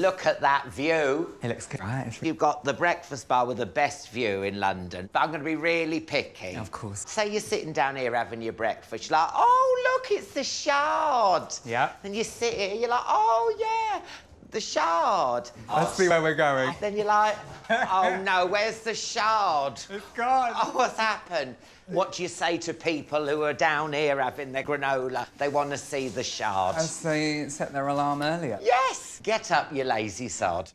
Look at that view. It looks good, right? You've got the breakfast bar with the best view in London. But I'm going to be really picky. Of course. Say you're sitting down here having your breakfast. You're like, oh, look, it's the Shard. Yeah. And you sit here, you're like, oh, yeah, the Shard. Let's see where we're going. Then you're like, oh, no, where's the Shard? It's gone. Oh, what's happened? What do you say to people who are down here having their granola? They want to see the Shard. As they set their alarm earlier. Yes! Get up, you lazy sod.